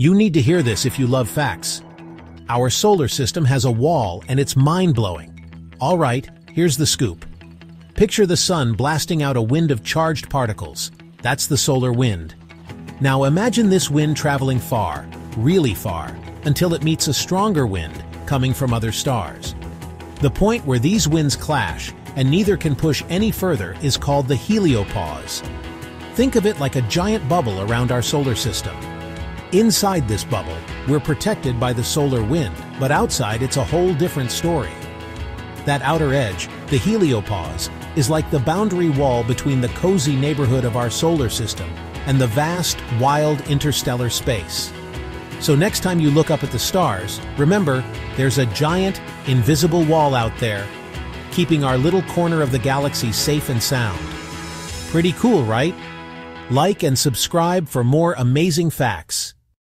You need to hear this if you love facts. Our solar system has a wall and it's mind-blowing. All right, here's the scoop. Picture the sun blasting out a wind of charged particles. That's the solar wind. Now imagine this wind traveling far, really far, until it meets a stronger wind coming from other stars. The point where these winds clash and neither can push any further is called the heliopause. Think of it like a giant bubble around our solar system. Inside this bubble, we're protected by the solar wind, but outside it's a whole different story. That outer edge, the heliopause, is like the boundary wall between the cozy neighborhood of our solar system and the vast, wild interstellar space. So next time you look up at the stars, remember, there's a giant, invisible wall out there, keeping our little corner of the galaxy safe and sound. Pretty cool, right? Like and subscribe for more amazing facts.